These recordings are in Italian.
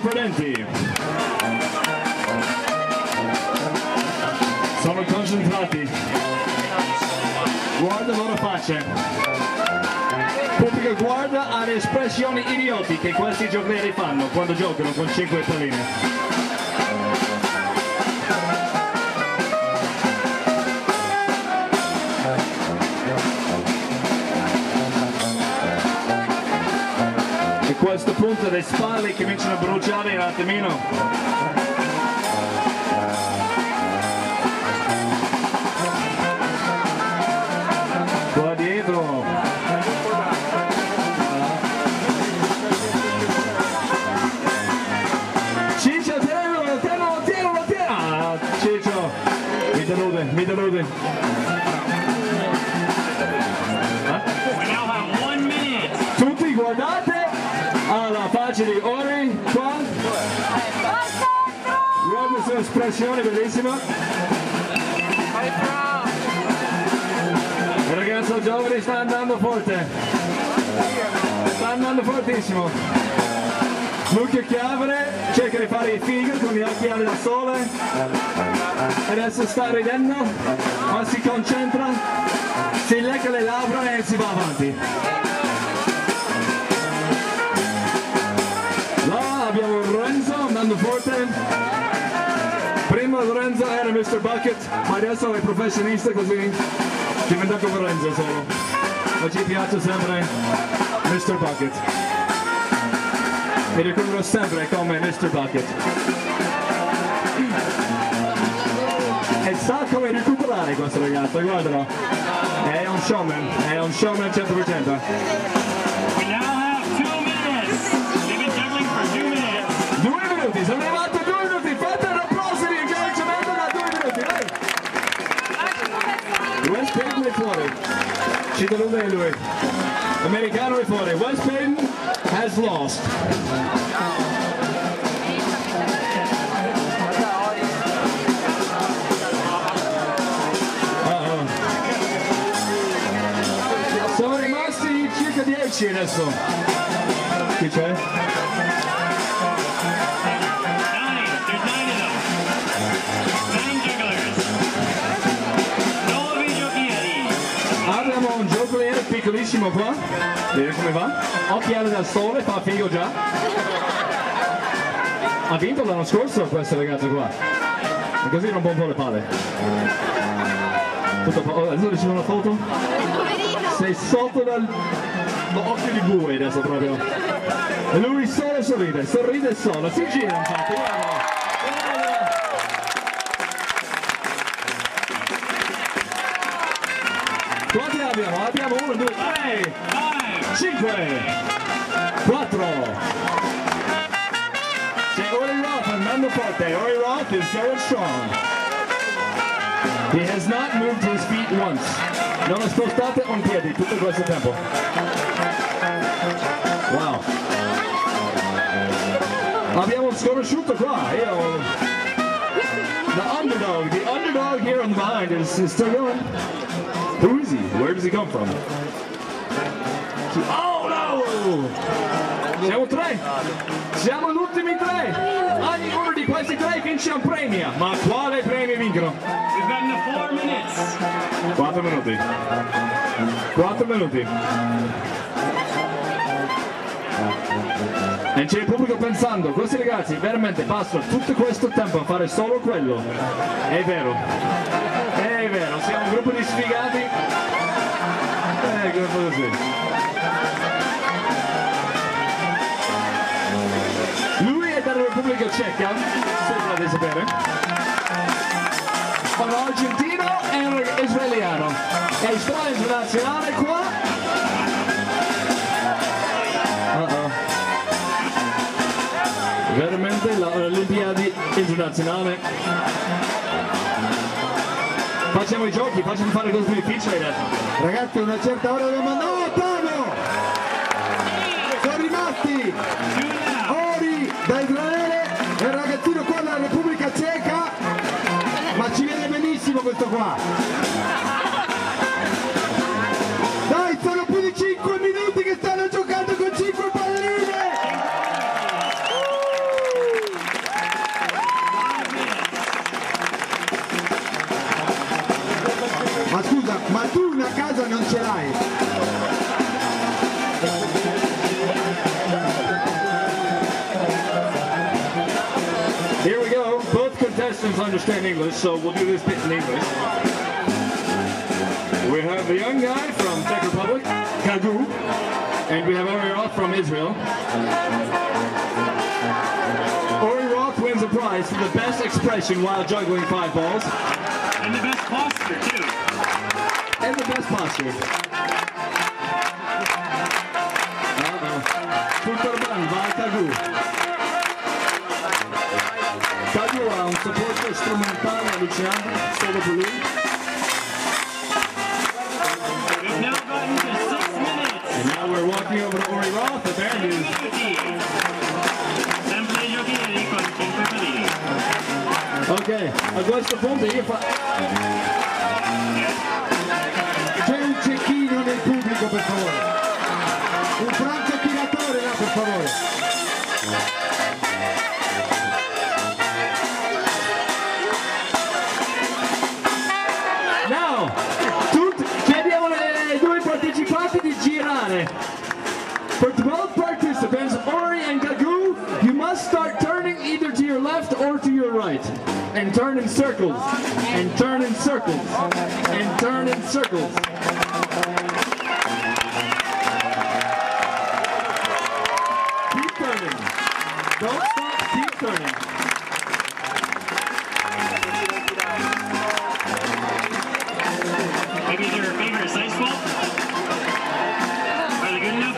credenti. Sono concentrati. Guarda la loro facce. Pubblico guarda alle espressioni idioti che questi giocatori fanno quando giocano con 5 palline. Questo punto le spalle cominciano a bruciare un attimino. Ah, Ciccio, mi delude, mi delude. Alla faccia di Ori qua. Guarda la sua espressione bellissima. Il ragazzo giovane sta andando forte. Sta andando fortissimo. Luca Chiavere cerca di fare il figo con gli occhiali da sole. Adesso sta ridendo, ma si concentra, si lecca le labbra e si va avanti. Forte. Prima Lorenzo era Mr. Bucket, ma adesso è professionista così è diventato Lorenzo solo. Ma ci piace sempre Mr. Bucket. Mi ricordo sempre come Mr. Bucket. E sa come recuperare questo ragazzo, guardalo. È un showman, è un showman al 100%. Ci delude lui. Americano è fuori, West Payton has lost. Uh-oh. Sono rimasti circa 10 adesso. Chi c'è? Piccolissimo qua, vedete come va? Occhiali da sole, fa figo già. Ha vinto l'anno scorso questo ragazzo qua. E così rompo un po' le palle. Tutto oh, adesso ci sono una foto? Sei sotto dal occhio di bue adesso proprio. E lui solo sorride, sorride solo, si gira infatti, guarda. Abbiamo? Abbiamo uno, due, tre, Five. cinque, quattro. C'è Ori Roth andando forte. Ori Roth is going strong. He has not moved his feet once. Non ha spostato un piede tutto questo tempo. Wow. Abbiamo sconosciuto qua. Io... The underdog, the underdog here on the behind is, is still going. Is he? Where does he come from? Oh no! Siamo tre! Siamo gli ultimi tre! Ognuno di questi tre vince un premio! Ma quale premio vincono? We've gotten to four minutes. 4 minuti. 4 minuti. E c'è il pubblico pensando, questi ragazzi veramente passano tutto questo tempo a fare solo quello. È vero. È vero, siamo un gruppo di sfigati. Così. Lui è dalla Repubblica Ceca, sembra di sapere. Un argentino e israeliano. E sta internazionale qua. Uh-oh. Veramente la- l'Olimpiadi internazionale. Facciamo i giochi, facciamo fare cose difficili adesso. Ragazzi, una certa ora dobbiamo andare. Oh, Tano! Sono rimasti Ori da Israele e il ragazzino qua dalla Repubblica Ceca, ma ci viene benissimo questo qua. Ce l'hai. Here we go. Both contestants understand English, so we'll do this bit in English. We have the young guy from Czech Republic, Kagu, and we have Ori Roth from Israel. Ori Roth wins a prize for the best expression while juggling five balls And the best posture, too and the best sponsors. Kurtarban Vatagu. Cadu a un supporto strumentale a Luciano Sobopoulou. And now we're walking over to Ori Roth, the band is. Okay, agora estou pronto aí para... favore. Un franco tiratore eh, là per favore. Now, tut- chiediamo ai due partecipanti di girare. For both participants, Ori and Gagu, you must start turning either to your left or to your right. And turn in circles. And turn in circles. And turn in circles. Don't stop, keep turning. Maybe their favorite side swap? Are they good enough?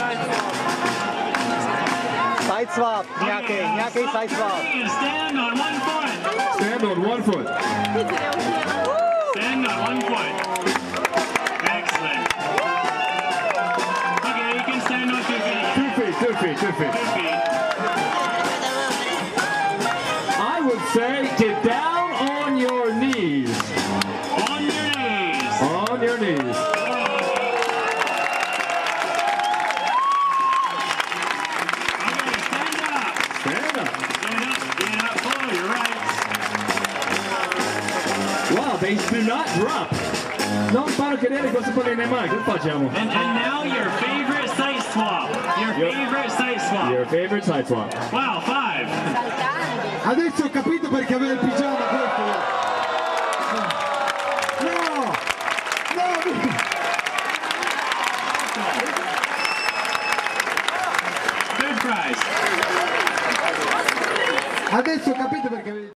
Side swap, nějaký, nějaký side swap. Stand on one foot. Stand on one foot. Stand on one foot. Excellent. Okay, you can stand on two feet. Two feet, two feet, two feet. Two feet. Say get down on your knees. On your knees. On your knees. Stand up. Stand up. Stand up. Follow your right. Wow, they do not drop. Non fanno cadere cosa pone nei mani, che facciamo? And, and now your favorite site swap. Your Yep. favorite site swap. Your favorite side swap. Wow, five. Adesso ho capito perché aveva il pigiama questo. No! No! Adesso ho capito perché